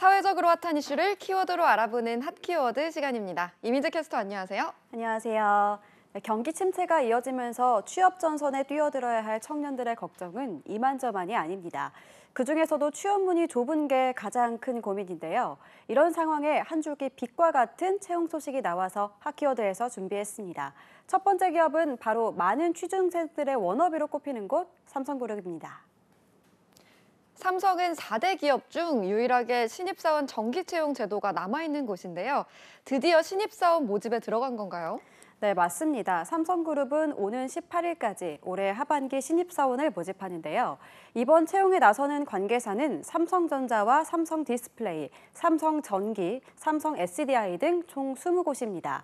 사회적으로 핫한 이슈를 키워드로 알아보는 핫 키워드 시간입니다. 이민재 캐스터 안녕하세요. 안녕하세요. 네, 경기 침체가 이어지면서 취업 전선에 뛰어들어야 할 청년들의 걱정은 이만저만이 아닙니다. 그중에서도 취업문이 좁은 게 가장 큰 고민인데요. 이런 상황에 한 줄기 빛과 같은 채용 소식이 나와서 핫키워드에서 준비했습니다. 첫 번째 기업은 바로 많은 취준생들의 워너비로 꼽히는 곳 삼성그룹입니다. 삼성은 4대 기업 중 유일하게 신입사원 정기 채용 제도가 남아있는 곳인데요. 드디어 신입사원 모집에 들어간 건가요? 네, 맞습니다. 삼성그룹은 오는 18일까지 올해 하반기 신입사원을 모집하는데요. 이번 채용에 나서는 관계사는 삼성전자와 삼성디스플레이, 삼성전기, 삼성 SDI 등 총 20곳입니다.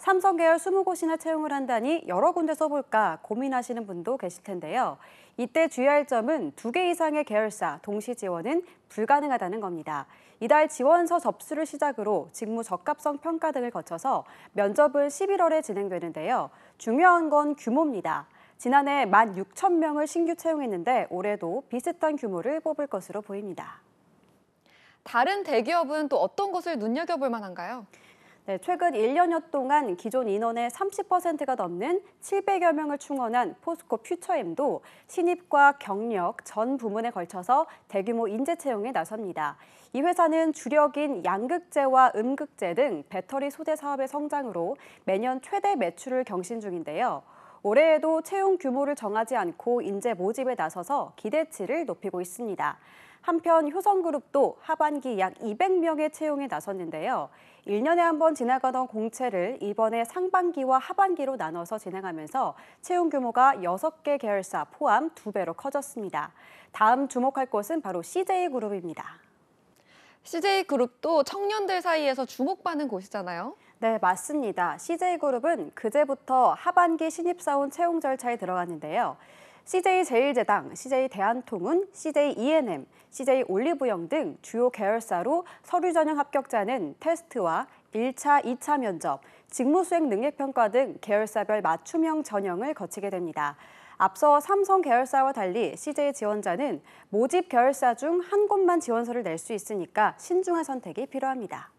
삼성 계열 20곳이나 채용을 한다니 여러 군데 써볼까 고민하시는 분도 계실 텐데요. 이때 주의할 점은 두 개 이상의 계열사 동시 지원은 불가능하다는 겁니다. 이달 지원서 접수를 시작으로 직무 적합성 평가 등을 거쳐서 면접은 11월에 진행되는데요. 중요한 건 규모입니다. 지난해 1만 6천 명을 신규 채용했는데 올해도 비슷한 규모를 뽑을 것으로 보입니다. 다른 대기업은 또 어떤 것을 눈여겨볼 만한가요? 네, 최근 1년여 동안 기존 인원의 30%가 넘는 700여 명을 충원한 포스코 퓨처엠도 신입과 경력 전 부문에 걸쳐서 대규모 인재 채용에 나섭니다. 이 회사는 주력인 양극재와 음극재 등 배터리 소재 사업의 성장으로 매년 최대 매출을 경신 중인데요. 올해에도 채용 규모를 정하지 않고 인재 모집에 나서서 기대치를 높이고 있습니다. 한편 효성그룹도 하반기 약 200명의 채용에 나섰는데요. 1년에 한 번 지나가던 공채를 이번에 상반기와 하반기로 나눠서 진행하면서 채용 규모가 6개 계열사 포함 2배로 커졌습니다. 다음 주목할 곳은 바로 CJ그룹입니다. CJ그룹도 청년들 사이에서 주목받는 곳이잖아요. 네, 맞습니다. CJ그룹은 그제부터 하반기 신입사원 채용 절차에 들어갔는데요. CJ 제일제당, CJ 대한통운, CJ ENM, CJ 올리브영 등 주요 계열사로 서류 전형 합격자는 테스트와 1차, 2차 면접, 직무 수행 능력 평가 등 계열사별 맞춤형 전형을 거치게 됩니다. 앞서 삼성 계열사와 달리 CJ 지원자는 모집 계열사 중 한 곳만 지원서를 낼 수 있으니까 신중한 선택이 필요합니다.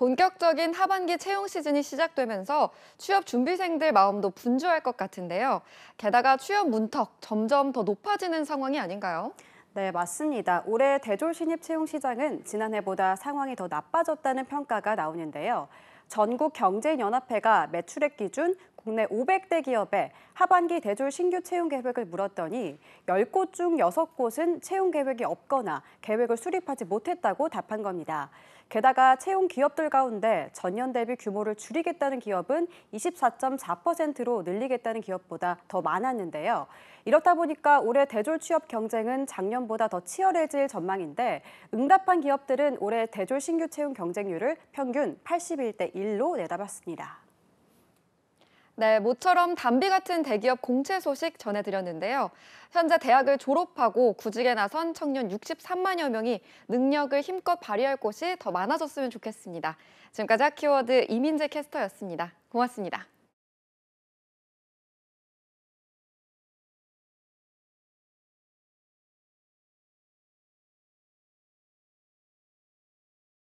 본격적인 하반기 채용 시즌이 시작되면서 취업 준비생들 마음도 분주할 것 같은데요. 게다가 취업 문턱 점점 더 높아지는 상황이 아닌가요? 네, 맞습니다. 올해 대졸 신입 채용 시장은 지난해보다 상황이 더 나빠졌다는 평가가 나오는데요. 전국 경제연합회가 매출액 기준 국내 500대 기업에 하반기 대졸 신규 채용 계획을 물었더니 10곳 중 6곳은 채용 계획이 없거나 계획을 수립하지 못했다고 답한 겁니다. 게다가 채용 기업들 가운데 전년 대비 규모를 줄이겠다는 기업은 24.4%로 늘리겠다는 기업보다 더 많았는데요. 이렇다 보니까 올해 대졸 취업 경쟁은 작년보다 더 치열해질 전망인데 응답한 기업들은 올해 대졸 신규 채용 경쟁률을 평균 81대 1로 내다봤습니다. 네, 모처럼 담비 같은 대기업 공채 소식 전해드렸는데요. 현재 대학을 졸업하고 구직에 나선 청년 63만여 명이 능력을 힘껏 발휘할 곳이 더 많아졌으면 좋겠습니다. 지금까지 하키워드 이민재 캐스터였습니다. 고맙습니다.